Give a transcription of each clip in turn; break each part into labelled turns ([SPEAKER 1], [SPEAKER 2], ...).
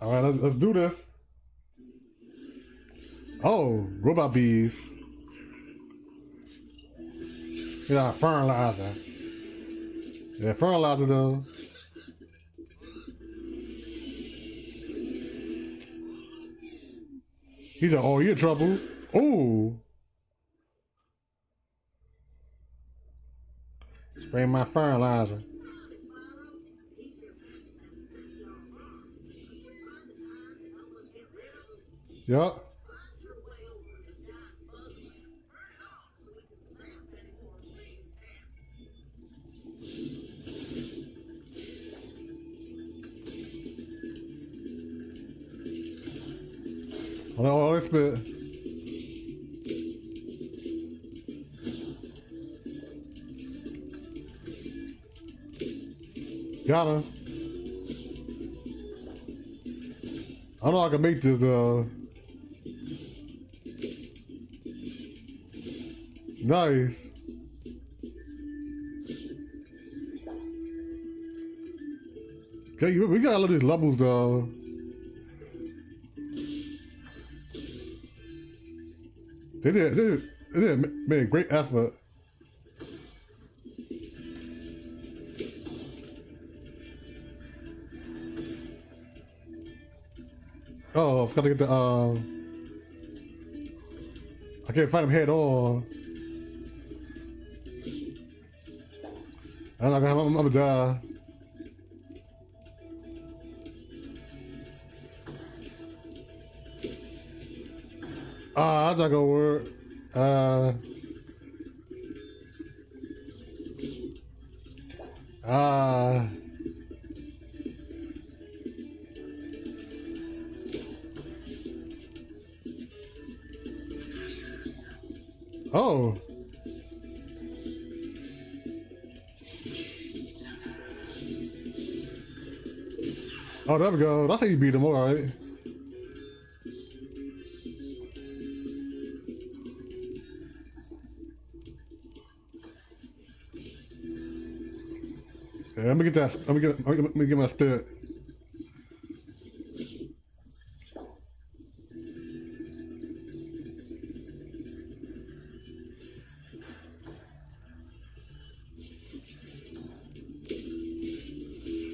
[SPEAKER 1] All right, let's, let's do this. Oh, robot bees. Yeah, fertilizer. Yeah, fertilizer though. He's like, oh, you in trouble. Oh. Spray my fertilizer. Yup. Oh, it's bit. Got him. I don't know I can make this though. Nice. Okay, we got all of these levels though. They did, they did, they did made a great effort. Oh, I've got to get the, um... I can't find him head on. I'm, I'm gonna die. Ah, that's not gonna work. Uh. Ah. Oh. Oh, there we go. That's how you beat him, alright. Yeah, let me get that. Let me get. Let me get my spit.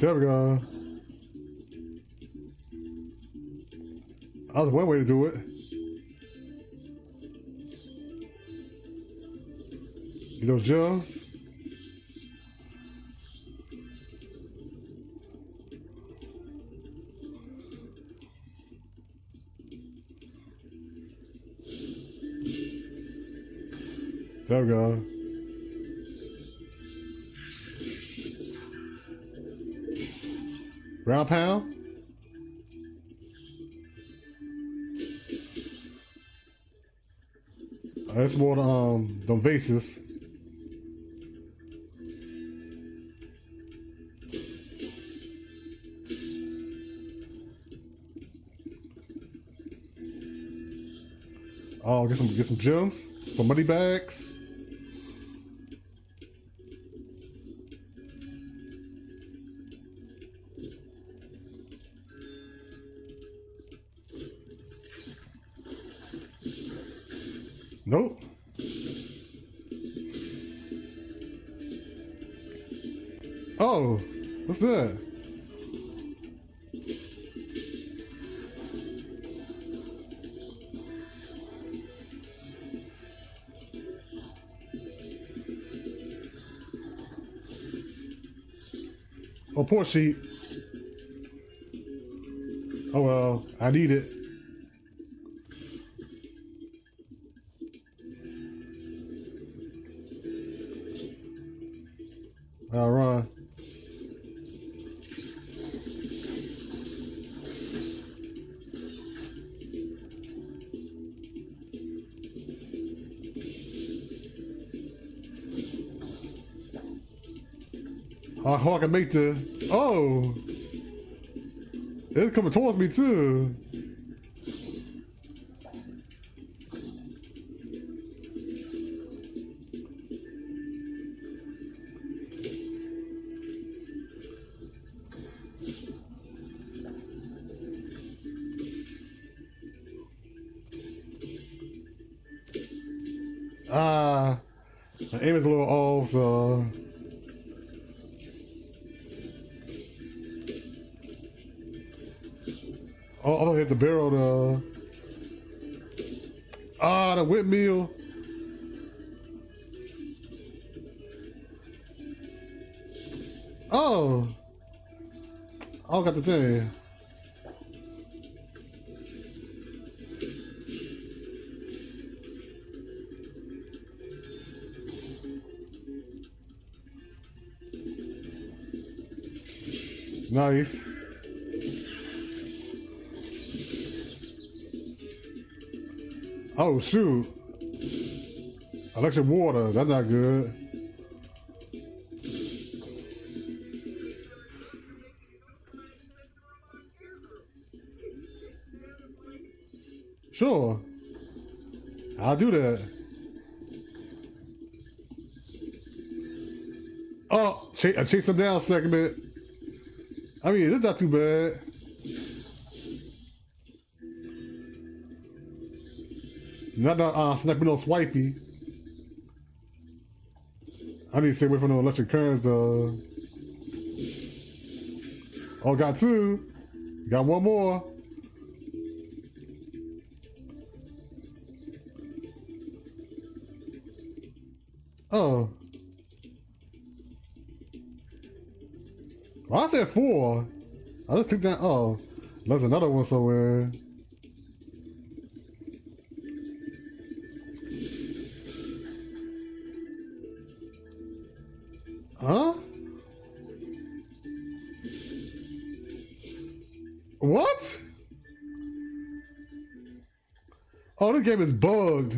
[SPEAKER 1] There we go. That was one way to do it. Get those gems. There we go. Ground pound. That's more um the vases. Oh, get some get some gems, some money bags. Oh, poor sheep. Oh well, I need it. I can make the. Oh! It's coming towards me too. Oh. Oh, got the thing. Nice. Oh shoot. Electric water, that's not good. Sure. I'll do that. Oh, chase, I chase him down segment. I mean, it's not too bad. Not that uh, sniping no swipey. I need to stay away from the electric currents though. Oh, got two. Got one more. I just took that. Oh, there's another one somewhere. Huh? What? Oh, this game is bugged.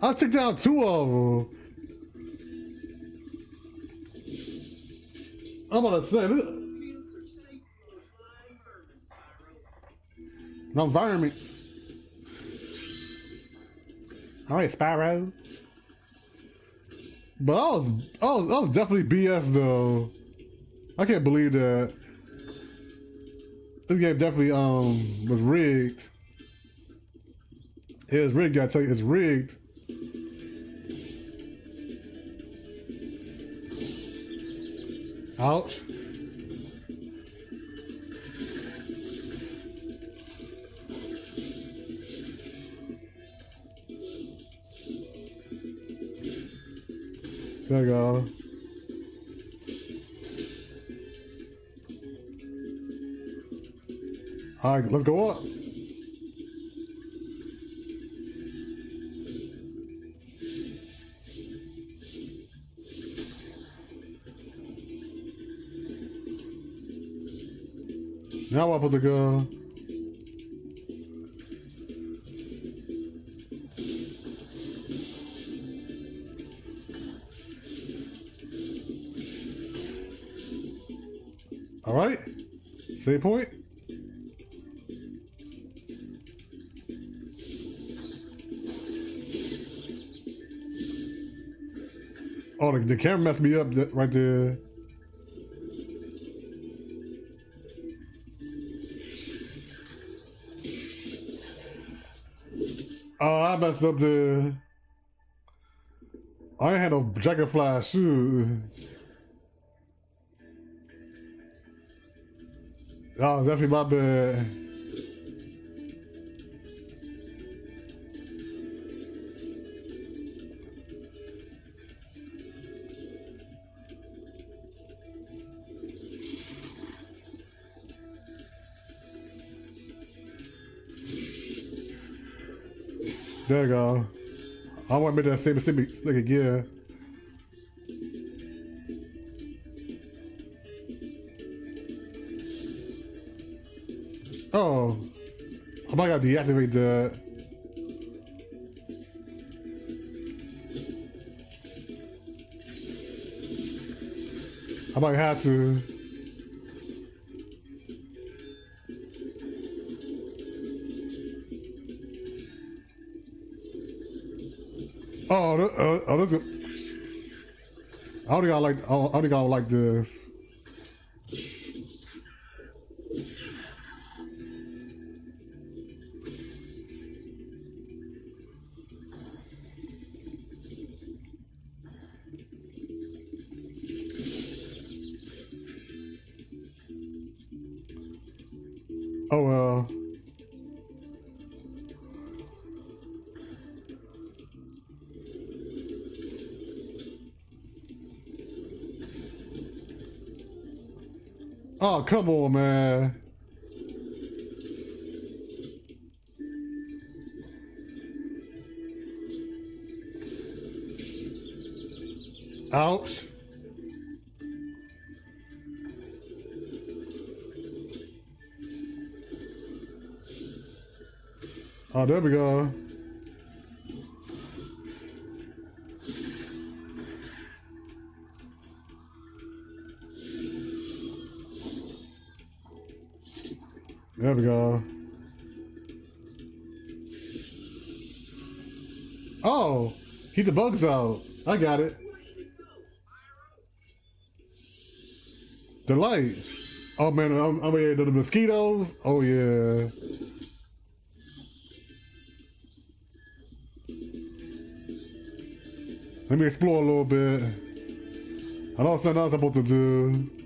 [SPEAKER 1] I took down two of them. I'm gonna say this. No environment. All right, Spyro. But I was, I was, I was definitely BS though. I can't believe that. This game definitely um was rigged. It is rigged. I tell you, it's rigged. Ouch. You go. Alright, let's go up. Now up with the go. Save point. Oh, the, the camera messed me up right there. Oh, I messed up the. I had a dragonfly shoe. Oh, definitely my bad. There you go. I want to make that same mistake again. Oh. I might have to deactivate that. I might have to. Oh, uh, oh, this. is- I don't think I like. I don't think I would like this. Oh well. Oh, come on, man. Ouch. Oh, there we go. There we go. Oh, keep the bugs out. I got it. The light. Oh man, I'm, I'm here. The mosquitoes. Oh yeah. Let me explore a little bit. I know something else I'm supposed to do.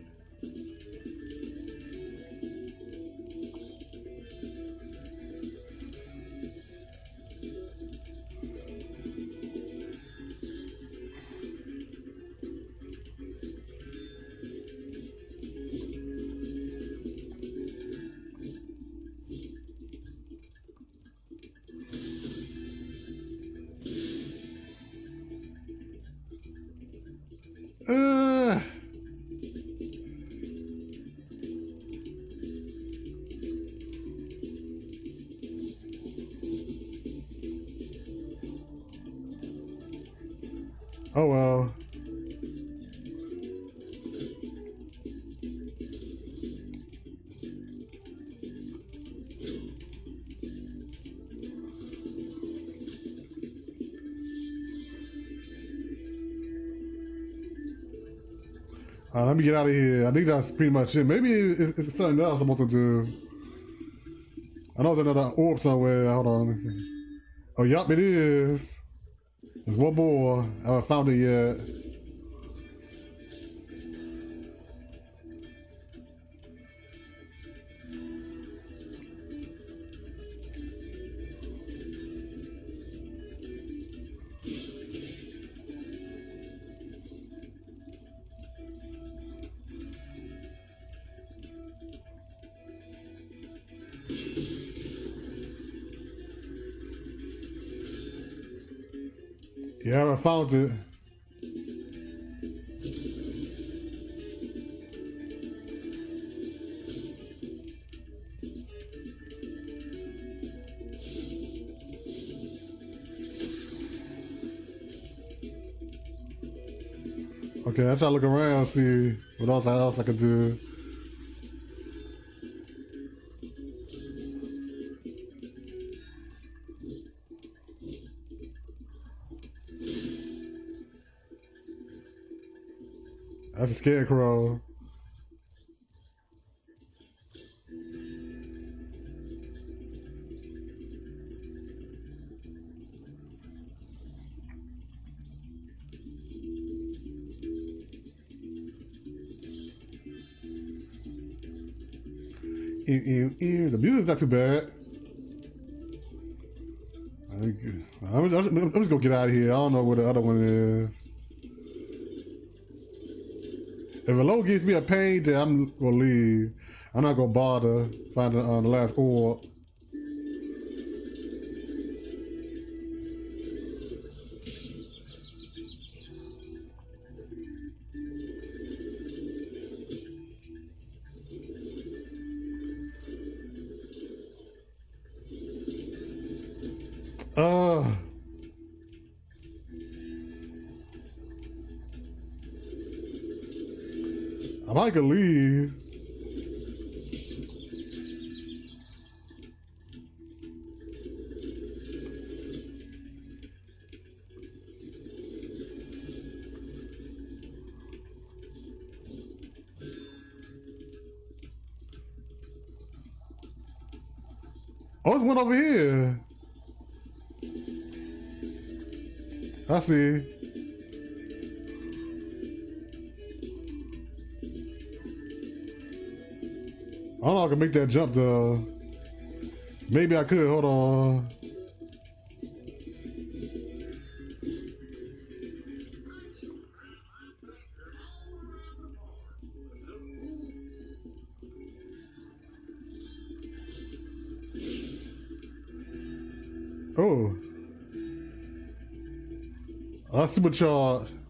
[SPEAKER 1] Uh, let me get out of here. I think that's pretty much it. Maybe it- it's something else I'm about to do. I know there's another orb somewhere. Hold on. Oh, yup, it is. There's one more. I haven't found it yet. Haven't found it. Okay, I try to look around, see what else, else I can do. That's a scarecrow. Ew, ew, ew. The music's not too bad. I'm I'm just gonna get out of here. I don't know where the other one is. If a low gives me a pain, then I'm gonna leave. I'm not gonna bother finding uh, the last orb. I could leave. Oh, there's one over here. I see. I don't know if I can make that jump though. Maybe I could. Hold on. Oh. I supercharged. Oh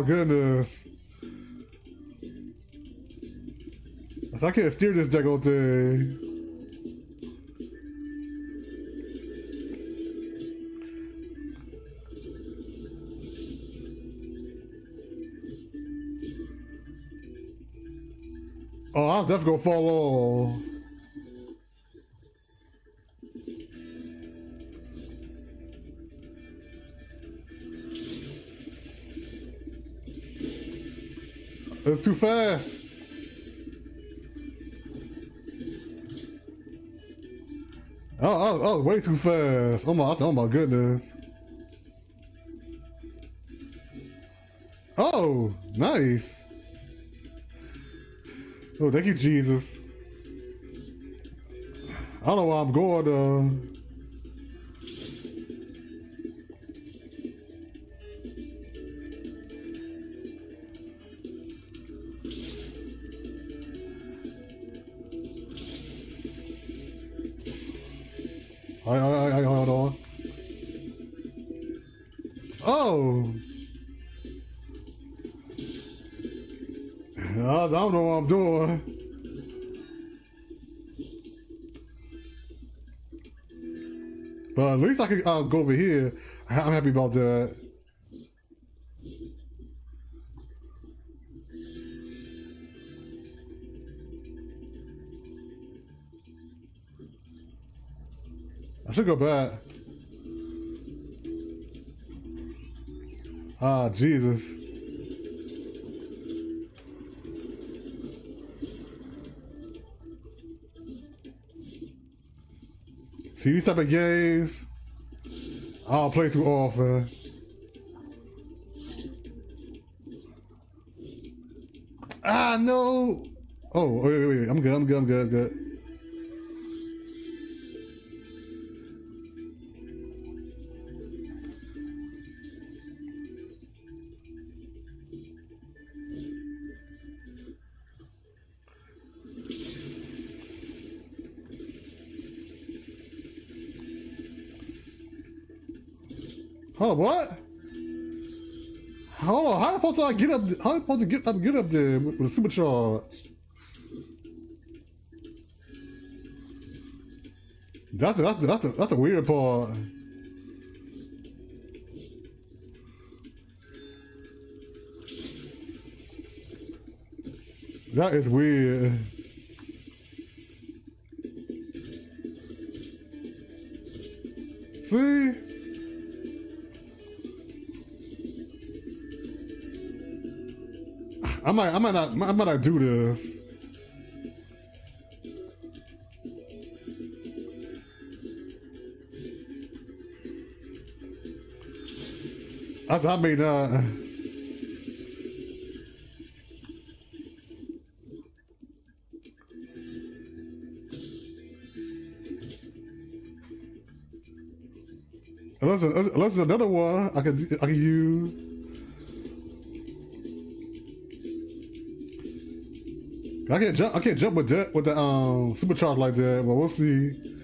[SPEAKER 1] my goodness. I can't steer this deck thing. Oh, I'm definitely gonna follow. It's too fast. Oh, oh, oh, way too fast. Oh my, oh my goodness. Oh, nice. Oh, thank you, Jesus. I don't know where I'm going, though. I, I, I, hold on. Oh! I don't know what I'm doing. But at least I can uh, go over here. I'm happy about that. Should go back. Ah, Jesus. See these type of games, I don't play too often. Ah no! Oh wait wait wait! I'm good. I'm good. I'm good. I'm good. Oh, what? On, how am I supposed to get up? How am I supposed to get up? Get up there with, with a supercharge? That's a, that's a, that's a, that's a weird part. That is weird. See? Might, I might not, I might not do this. I, I mean, uh, unless, unless there's another one I can, I can use. I can't jump. I can't jump with that with the um supercharge like that. But we'll see.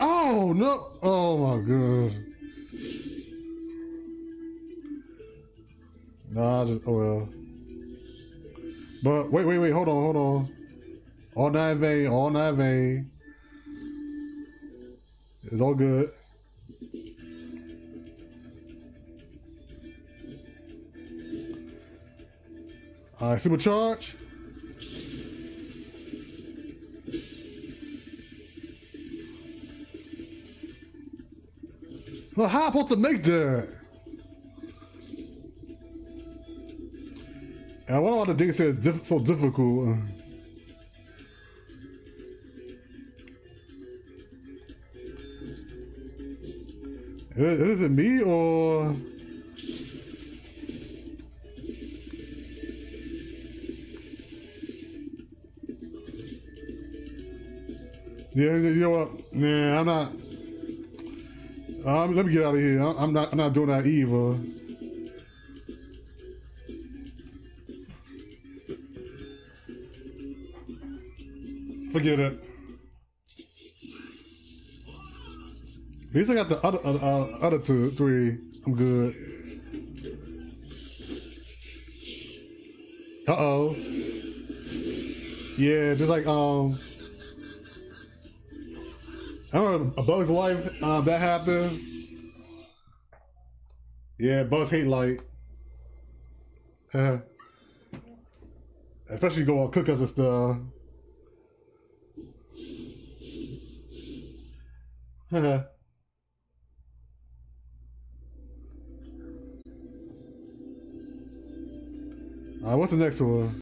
[SPEAKER 1] Oh no! Oh my god! Nah, just oh well. But wait, wait, wait! Hold on, hold on. All avait, all avait. It's all good. All right, supercharge. Well, how I supposed to make that? And I wonder why the thing is so difficult. Uh. Is, it me or? Yeah, you know what? Nah, I'm not. Um, let me get out of here. I'm not. I'm not doing that either. Forget it. At least I got the other uh, uh, other two, three. I'm good. Uh oh. Yeah, just like um. I don't know, a Bug's Life, um, that happens. Yeah, Bugs hate light. Especially go on cookers and stuff. Alright, what's the next one?